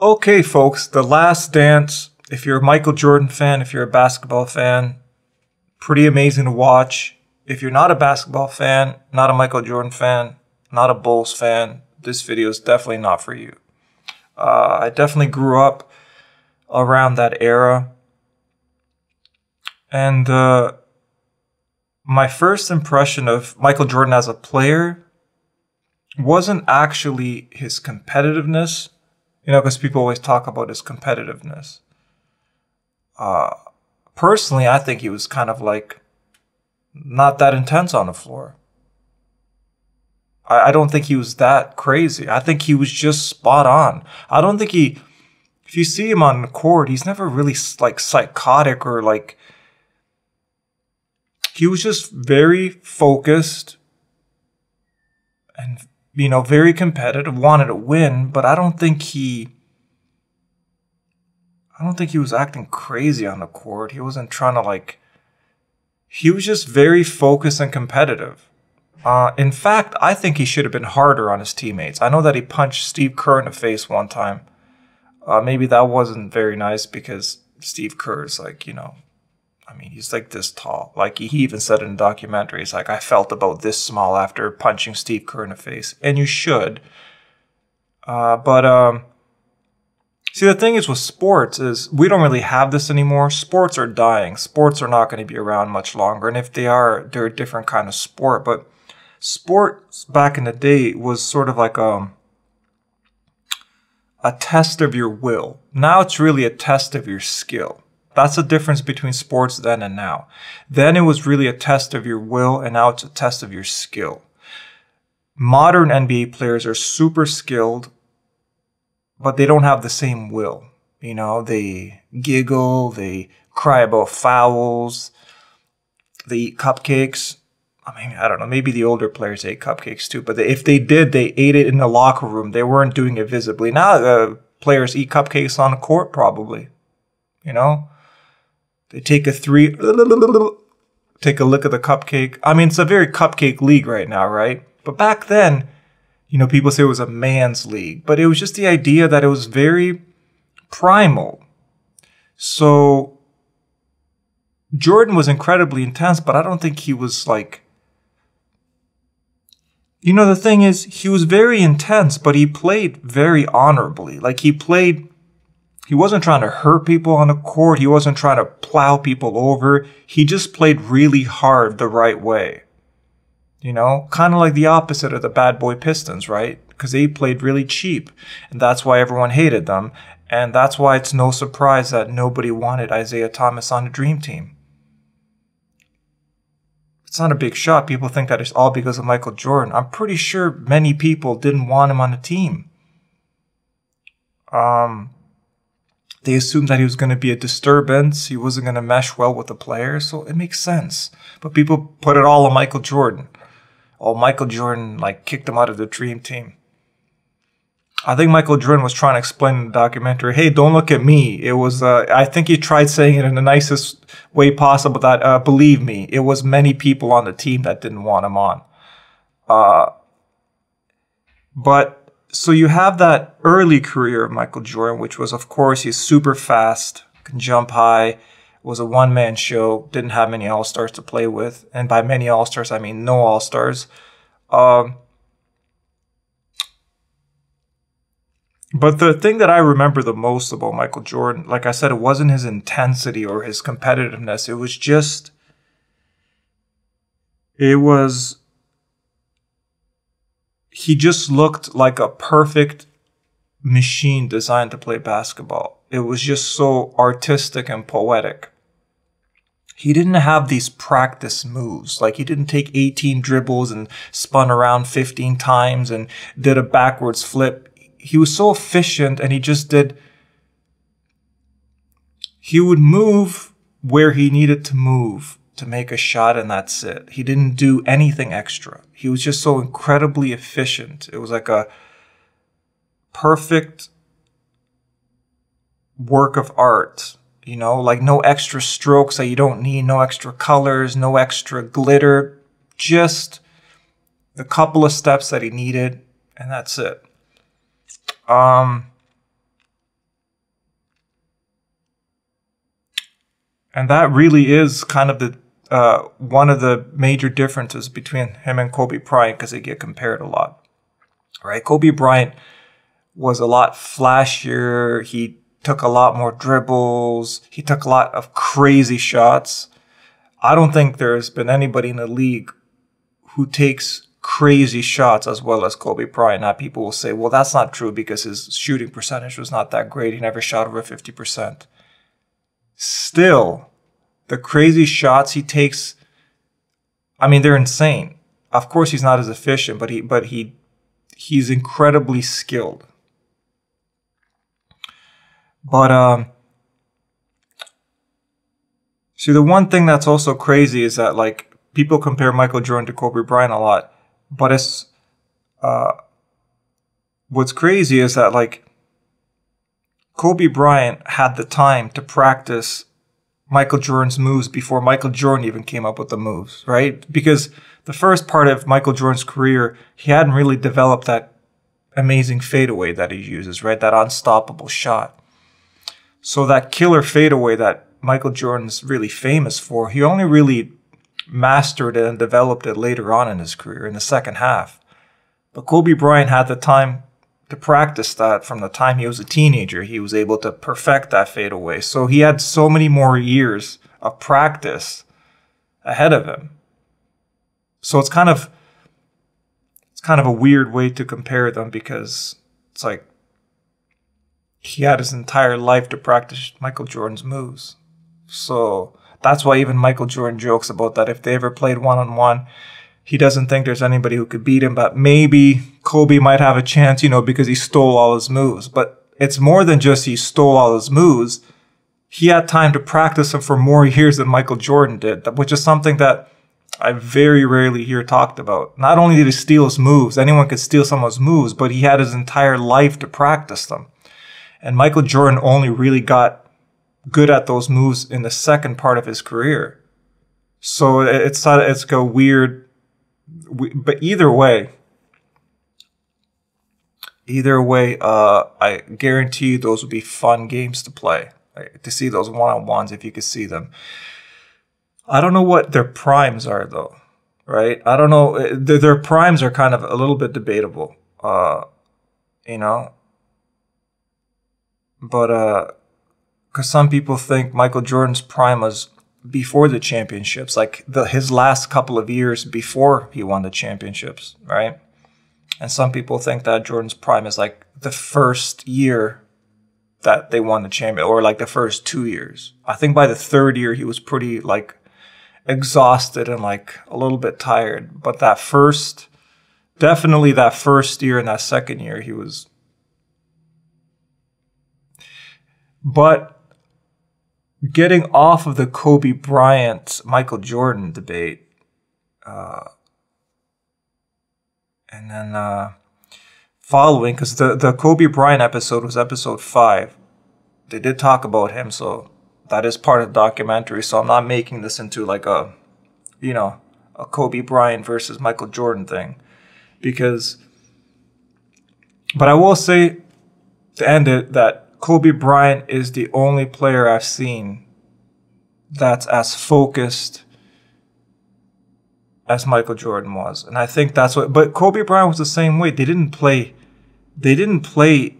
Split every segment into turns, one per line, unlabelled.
Okay, folks, The Last Dance. If you're a Michael Jordan fan, if you're a basketball fan, pretty amazing to watch. If you're not a basketball fan, not a Michael Jordan fan, not a Bulls fan, this video is definitely not for you. Uh, I definitely grew up around that era. And uh, my first impression of Michael Jordan as a player wasn't actually his competitiveness, you know, because people always talk about his competitiveness. Uh, personally, I think he was kind of like not that intense on the floor. I, I don't think he was that crazy. I think he was just spot on. I don't think he, if you see him on the court, he's never really like psychotic or like, he was just very focused and you know, very competitive, wanted to win, but I don't think he I don't think he was acting crazy on the court. He wasn't trying to like he was just very focused and competitive. Uh, in fact, I think he should have been harder on his teammates. I know that he punched Steve Kerr in the face one time. Uh, maybe that wasn't very nice because Steve Kerr is like, you know, I mean, he's like this tall. Like he even said in a documentary, he's like, I felt about this small after punching Steve Kerr in the face, and you should. Uh, but um, see, the thing is with sports is we don't really have this anymore. Sports are dying. Sports are not going to be around much longer, and if they are, they're a different kind of sport. But sports back in the day was sort of like a um, a test of your will. Now it's really a test of your skill. That's the difference between sports then and now. Then it was really a test of your will, and now it's a test of your skill. Modern NBA players are super skilled, but they don't have the same will. You know, they giggle, they cry about fouls, they eat cupcakes. I mean, I don't know. Maybe the older players ate cupcakes too, but if they did, they ate it in the locker room. They weren't doing it visibly. Now, uh, players eat cupcakes on the court, probably. You know, they take a three, take a look at the cupcake. I mean, it's a very cupcake league right now, right? But back then, you know, people say it was a man's league, but it was just the idea that it was very primal. So Jordan was incredibly intense, but I don't think he was like. You know, the thing is, he was very intense, but he played very honorably. Like, he played he wasn't trying to hurt people on the court. He wasn't trying to plow people over. He just played really hard the right way. You know, kind of like the opposite of the bad boy Pistons, right? Because they played really cheap. And that's why everyone hated them. And that's why it's no surprise that nobody wanted Isiah Thomas on the dream team. It's not a big shot. People think that it's all because of Michael Jordan. I'm pretty sure many people didn't want him on the team. Um, they assumed that he was going to be a disturbance. He wasn't going to mesh well with the players. So it makes sense. But people put it all on Michael Jordan. Oh, Michael Jordan like kicked him out of the dream team. I think Michael Jordan was trying to explain in the documentary, hey, don't look at me. It was, uh, I think he tried saying it in the nicest way possible that, uh, believe me, it was many people on the team that didn't want him on. Uh, but so you have that early career of Michael Jordan, which was, of course, he's super fast, can jump high, was a one man show, didn't have many All Stars to play with. And by many All Stars, I mean no All Stars. Um, but the thing that I remember the most about Michael Jordan, like I said, it wasn't his intensity or his competitiveness. It was just, it was he just looked like a perfect machine designed to play basketball. It was just so artistic and poetic. He didn't have these practice moves. Like he didn't take 18 dribbles and spun around 15 times and did a backwards flip. He was so efficient and he just did, he would move where he needed to move to make a shot and that's it. He didn't do anything extra. He was just so incredibly efficient. It was like a perfect work of art, you know, like no extra strokes that you don't need, no extra colors, no extra glitter, just the couple of steps that he needed and that's it. Um and that really is kind of the uh, one of the major differences between him and Kobe Bryant because they get compared a lot. Right? Kobe Bryant was a lot flashier. He took a lot more dribbles. He took a lot of crazy shots. I don't think there's been anybody in the league who takes crazy shots as well as Kobe Bryant. Now people will say, well, that's not true because his shooting percentage was not that great. He never shot over 50%. Still, the crazy shots he takes, I mean, they're insane. Of course, he's not as efficient, but he, but he, he's incredibly skilled. But um, see, the one thing that's also crazy is that like people compare Michael Jordan to Kobe Bryant a lot, but it's uh, what's crazy is that like Kobe Bryant had the time to practice Michael Jordan's moves before Michael Jordan even came up with the moves, right? Because the first part of Michael Jordan's career, he hadn't really developed that amazing fadeaway that he uses, right? That unstoppable shot. So that killer fadeaway that Michael Jordan's really famous for, he only really mastered it and developed it later on in his career in the second half. But Kobe Bryant had the time to practice that from the time he was a teenager. He was able to perfect that fadeaway. So he had so many more years of practice ahead of him. So it's kind of it's kind of a weird way to compare them because it's like he had his entire life to practice Michael Jordan's moves. So that's why even Michael Jordan jokes about that if they ever played one on one, he doesn't think there's anybody who could beat him, but maybe Kobe might have a chance, you know, because he stole all his moves. But it's more than just he stole all his moves. He had time to practice them for more years than Michael Jordan did, which is something that I very rarely hear talked about. Not only did he steal his moves, anyone could steal someone's moves, but he had his entire life to practice them. And Michael Jordan only really got good at those moves in the second part of his career. So it's it's a weird, but either way, either way, uh, I guarantee you those would be fun games to play. to see those one on ones if you could see them. I don't know what their primes are though, right? I don't know. Uh, their, their primes are kind of a little bit debatable. Uh, you know, but uh, because some people think Michael Jordan's prime was before the championships, like the his last couple of years before he won the championships, right? And some people think that Jordan's prime is like the first year that they won the champion, or like the first two years. I think by the third year he was pretty like exhausted and like a little bit tired. But that first, definitely that first year and that second year, he was But getting off of the Kobe Bryant Michael Jordan debate, uh, and then uh, following, because the, the Kobe Bryant episode was episode five. They did talk about him, so that is part of the documentary. So I'm not making this into like a, you know, a Kobe Bryant versus Michael Jordan thing. Because, but I will say to end it that Kobe Bryant is the only player I've seen that's as focused as Michael Jordan was. And I think that's what but Kobe Bryant was the same way. They didn't play they didn't play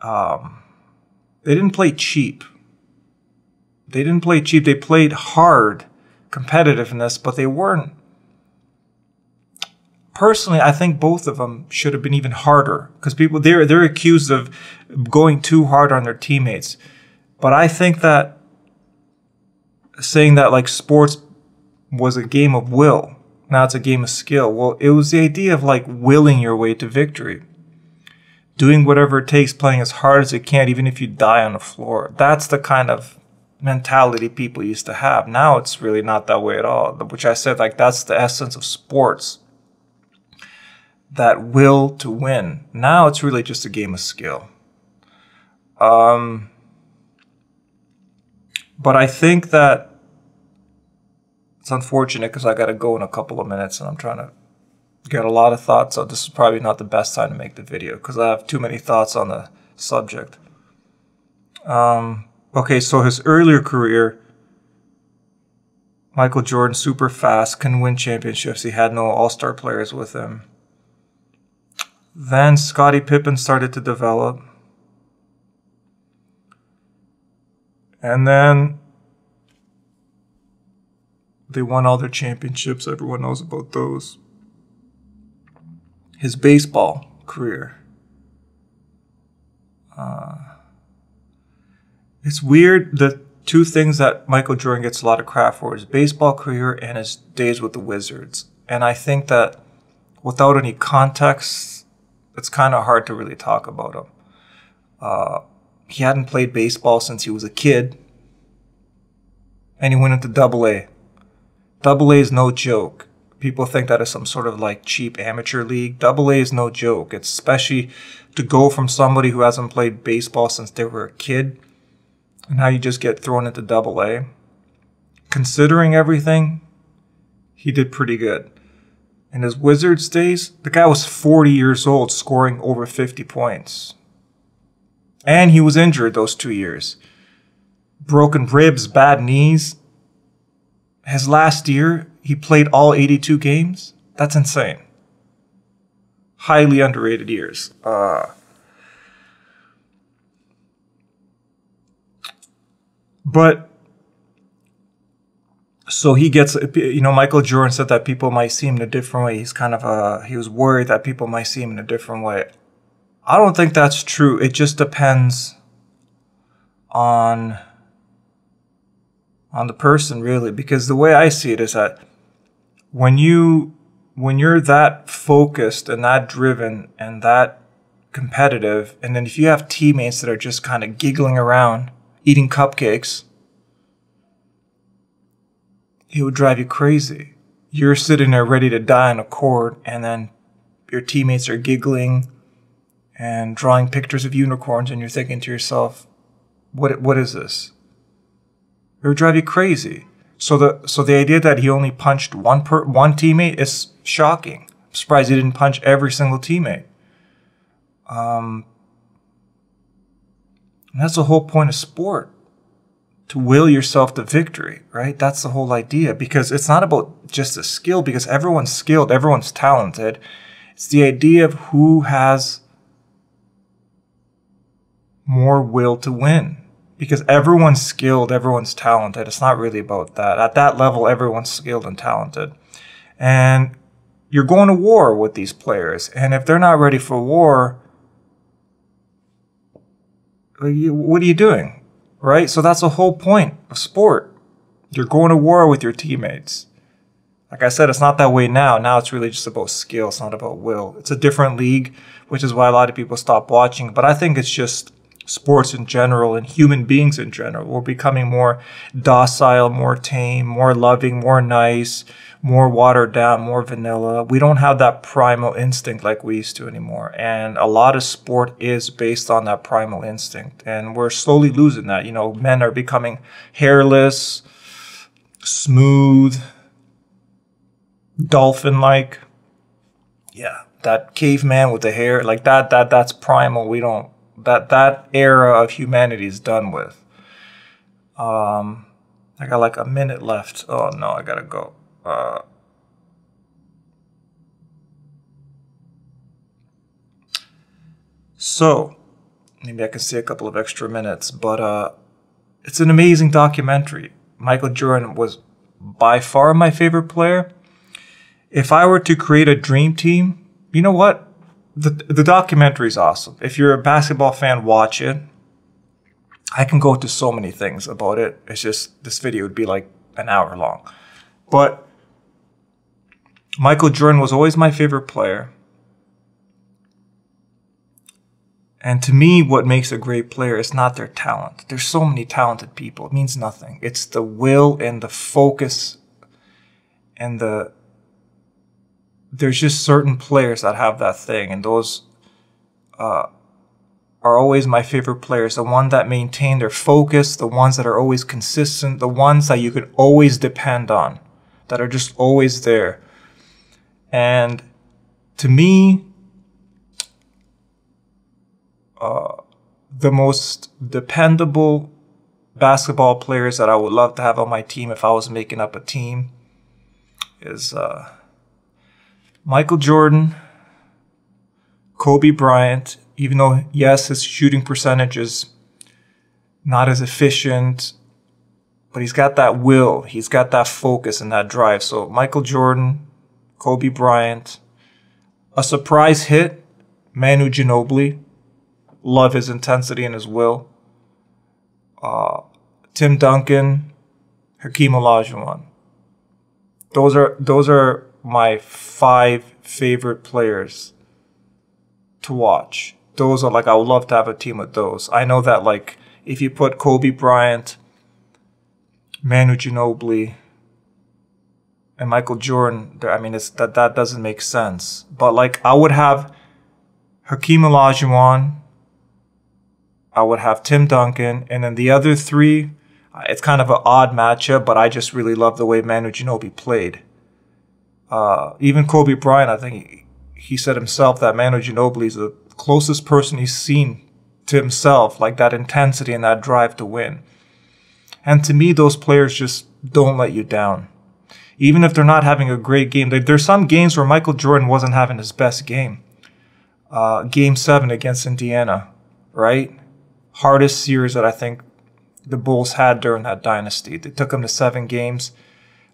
um they didn't play cheap. They didn't play cheap. They played hard competitiveness, but they weren't personally, I think both of them should have been even harder because people they're they're accused of going too hard on their teammates. But I think that saying that like sports was a game of will, now it's a game of skill. Well, it was the idea of like willing your way to victory. Doing whatever it takes, playing as hard as it can, even if you die on the floor. That's the kind of mentality people used to have. Now it's really not that way at all. Which I said, like, that's the essence of sports that will to win. Now it's really just a game of skill. Um, but I think that it's unfortunate because I got to go in a couple of minutes and I'm trying to get a lot of thoughts. So this is probably not the best time to make the video because I have too many thoughts on the subject. Um, okay, so his earlier career, Michael Jordan, super fast, can win championships. He had no all star players with him. Then Scottie Pippen started to develop. And then they won all their championships. Everyone knows about those. His baseball career. Uh, it's weird. The two things that Michael Jordan gets a lot of crap for his baseball career and his days with the Wizards. And I think that without any context, it's kind of hard to really talk about him. Uh, he hadn't played baseball since he was a kid, and he went into Double A. Double A is no joke. People think that is some sort of like cheap amateur league. Double A is no joke. It's especially to go from somebody who hasn't played baseball since they were a kid and now you just get thrown into double A. Considering everything, he did pretty good. In his Wizards days, the guy was 40 years old, scoring over 50 points. And he was injured those two years. Broken ribs, bad knees. His last year, he played all 82 games. That's insane. Highly underrated years. Uh, But so he gets, you know, Michael Jordan said that people might see him in a different way. He's kind of a, he was worried that people might see him in a different way. I don't think that's true. It just depends on on the person really because the way I see it is that when you when you're that focused and that driven and that competitive and then if you have teammates that are just kind of giggling around eating cupcakes, it would drive you crazy. You're sitting there ready to die on a court, and then your teammates are giggling and drawing pictures of unicorns, and you're thinking to yourself, "What? What is this?" It would drive you crazy. So the so the idea that he only punched one per one teammate is shocking. I'm surprised he didn't punch every single teammate. Um, that's the whole point of sport to will yourself to victory, right? That's the whole idea because it's not about just a skill because everyone's skilled, everyone's talented. It's the idea of who has more will to win because everyone's skilled, everyone's talented. It's not really about that. At that level, everyone's skilled and talented. And you're going to war with these players. And if they're not ready for war, what are you doing? Right? So that's the whole point of sport. You're going to war with your teammates. Like I said, it's not that way now. Now it's really just about skill. It's not about will. It's a different league, which is why a lot of people stop watching. But I think it's just sports in general and human beings in general. We're becoming more docile, more tame, more loving, more nice, more watered down, more vanilla. We don't have that primal instinct like we used to anymore. And a lot of sport is based on that primal instinct. And we're slowly losing that. You know, men are becoming hairless, smooth, dolphin like. Yeah, that caveman with the hair, like that, that, that's primal. We don't, that, that era of humanity is done with. Um, I got like a minute left. Oh no, I gotta go. Uh, so, maybe I can say a couple of extra minutes, but uh, it's an amazing documentary. Michael Jordan was by far my favorite player. If I were to create a dream team, you know what? The, the documentary is awesome. If you're a basketball fan, watch it. I can go to so many things about it. It's just this video would be like an hour long. But Michael Jordan was always my favorite player. And to me, what makes a great player is not their talent. There's so many talented people. It means nothing. It's the will and the focus and the there's just certain players that have that thing and those uh, are always my favorite players. The ones that maintain their focus the ones that are always consistent the ones that you can always depend on that are just always there. And to me, uh, the most dependable basketball players that I would love to have on my team if I was making up a team is uh, Michael Jordan, Kobe Bryant, even though, yes, his shooting percentage is not as efficient, but he's got that will, he's got that focus and that drive. So, Michael Jordan, Kobe Bryant, a surprise hit, Manu Ginobili. Love his intensity and his will. Uh, Tim Duncan, Hakeem Olajuwon. Those are those are my five favorite players to watch. Those are like I would love to have a team with those. I know that like if you put Kobe Bryant, Manu Ginobili, and Michael Jordan, I mean it's that that doesn't make sense. But like I would have Hakeem Olajuwon, I would have Tim Duncan, and then the other three. It's kind of an odd matchup, but I just really love the way Manu Ginobili played. Uh, even Kobe Bryant, I think he, said himself that Manu Ginobili is the closest person he's seen to himself, like that intensity and that drive to win. And to me, those players just don't let you down. Even if they're not having a great game, there's some games where Michael Jordan wasn't having his best game. Uh, game seven against Indiana, right? Hardest series that I think the Bulls had during that dynasty. They took him to seven games.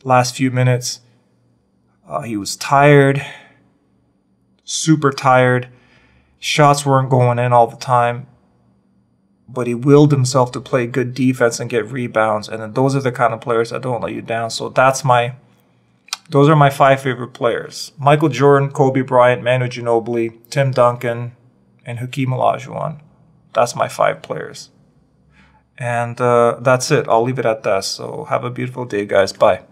Last few minutes, uh, he was tired, super tired. Shots weren't going in all the time, but he willed himself to play good defense and get rebounds. And then those are the kind of players that don't let you down. So that's my, those are my five favorite players: Michael Jordan, Kobe Bryant, Manu Ginobili, Tim Duncan, and Hakeem Olajuwon. That's my five players. And uh, that's it. I'll leave it at that. So have a beautiful day, guys. Bye.